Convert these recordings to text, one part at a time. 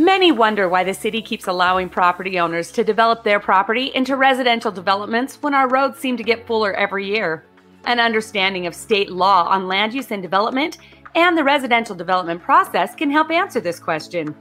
Many wonder why the city keeps allowing property owners to develop their property into residential developments when our roads seem to get fuller every year. An understanding of state law on land use and development and the residential development process can help answer this question.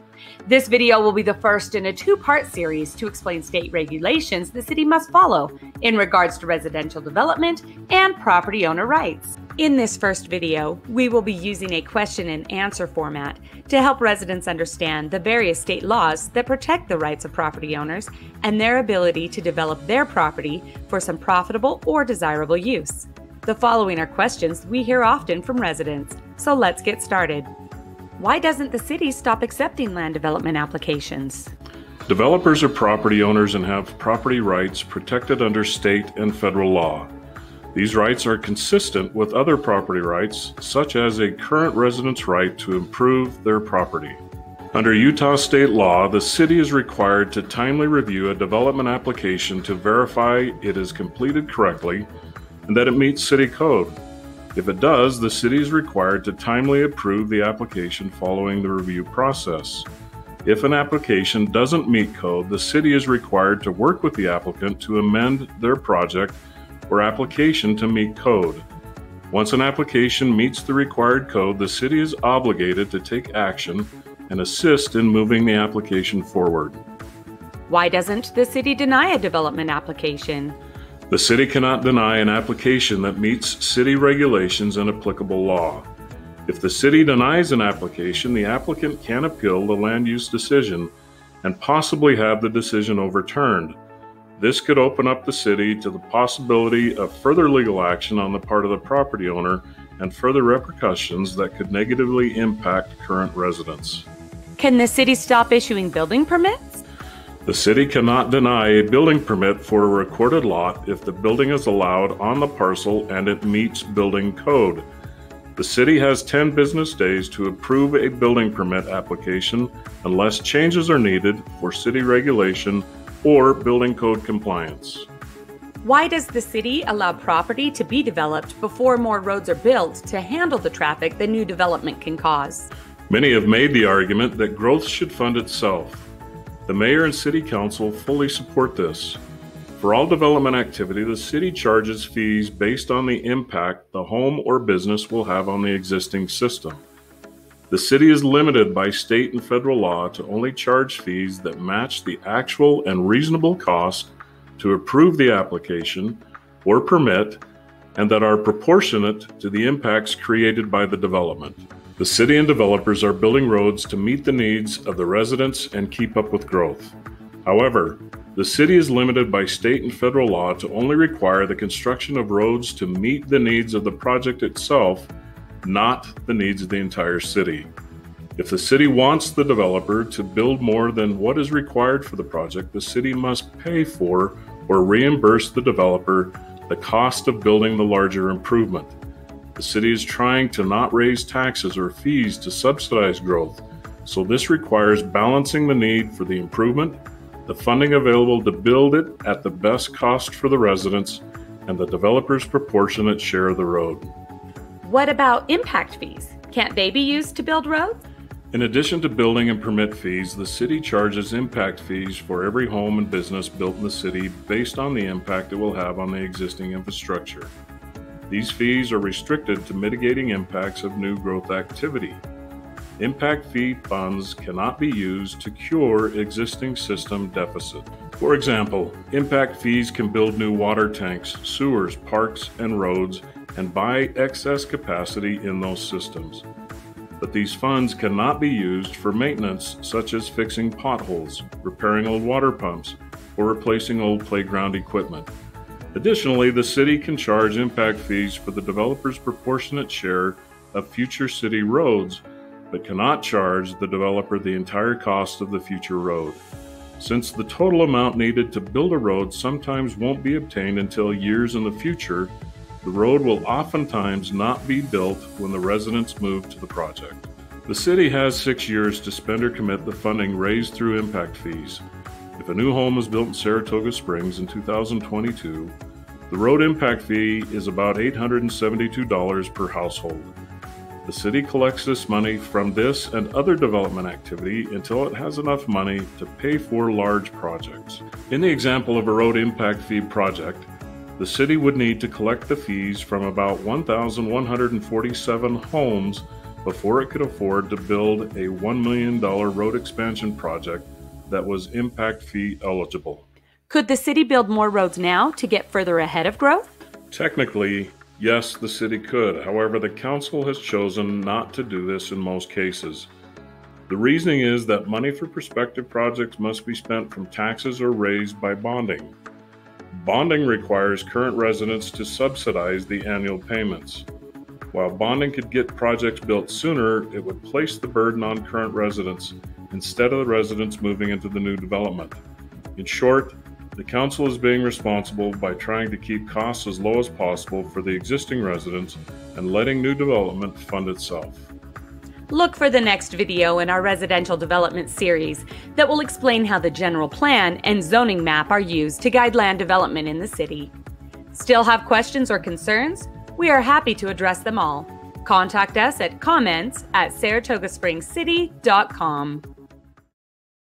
This video will be the first in a two part series to explain state regulations the city must follow in regards to residential development and property owner rights. In this first video, we will be using a question and answer format to help residents understand the various state laws that protect the rights of property owners and their ability to develop their property for some profitable or desirable use. The following are questions we hear often from residents, so let's get started. Why doesn't the city stop accepting land development applications? Developers are property owners and have property rights protected under state and federal law. These rights are consistent with other property rights, such as a current resident's right to improve their property. Under Utah state law, the city is required to timely review a development application to verify it is completed correctly and that it meets city code. If it does, the city is required to timely approve the application following the review process. If an application doesn't meet code, the city is required to work with the applicant to amend their project or application to meet code. Once an application meets the required code, the city is obligated to take action and assist in moving the application forward. Why doesn't the city deny a development application? The city cannot deny an application that meets city regulations and applicable law. If the city denies an application, the applicant can appeal the land use decision and possibly have the decision overturned. This could open up the city to the possibility of further legal action on the part of the property owner and further repercussions that could negatively impact current residents. Can the city stop issuing building permits? The city cannot deny a building permit for a recorded lot if the building is allowed on the parcel and it meets building code. The city has 10 business days to approve a building permit application unless changes are needed for city regulation or building code compliance. Why does the city allow property to be developed before more roads are built to handle the traffic the new development can cause? Many have made the argument that growth should fund itself. The mayor and city council fully support this. For all development activity, the city charges fees based on the impact the home or business will have on the existing system. The city is limited by state and federal law to only charge fees that match the actual and reasonable cost to approve the application or permit and that are proportionate to the impacts created by the development. The city and developers are building roads to meet the needs of the residents and keep up with growth. However, the city is limited by state and federal law to only require the construction of roads to meet the needs of the project itself, not the needs of the entire city. If the city wants the developer to build more than what is required for the project, the city must pay for or reimburse the developer the cost of building the larger improvement. The city is trying to not raise taxes or fees to subsidize growth, so this requires balancing the need for the improvement, the funding available to build it at the best cost for the residents, and the developer's proportionate share of the road. What about impact fees? Can't they be used to build roads? In addition to building and permit fees, the city charges impact fees for every home and business built in the city based on the impact it will have on the existing infrastructure. These fees are restricted to mitigating impacts of new growth activity. Impact fee funds cannot be used to cure existing system deficit. For example, impact fees can build new water tanks, sewers, parks, and roads and buy excess capacity in those systems. But these funds cannot be used for maintenance such as fixing potholes, repairing old water pumps, or replacing old playground equipment. Additionally, the city can charge impact fees for the developer's proportionate share of future city roads, but cannot charge the developer the entire cost of the future road. Since the total amount needed to build a road sometimes won't be obtained until years in the future, the road will oftentimes not be built when the residents move to the project. The city has six years to spend or commit the funding raised through impact fees. If a new home is built in Saratoga Springs in 2022, the road impact fee is about $872 per household. The city collects this money from this and other development activity until it has enough money to pay for large projects. In the example of a road impact fee project, the city would need to collect the fees from about 1,147 homes before it could afford to build a $1 million road expansion project that was impact fee eligible. Could the city build more roads now to get further ahead of growth? Technically, Yes, the city could. However, the council has chosen not to do this in most cases. The reasoning is that money for prospective projects must be spent from taxes or raised by bonding. Bonding requires current residents to subsidize the annual payments. While bonding could get projects built sooner, it would place the burden on current residents instead of the residents moving into the new development. In short, the Council is being responsible by trying to keep costs as low as possible for the existing residents and letting new development fund itself. Look for the next video in our residential development series that will explain how the general plan and zoning map are used to guide land development in the city. Still have questions or concerns? We are happy to address them all. Contact us at comments at saratogaspringscity.com.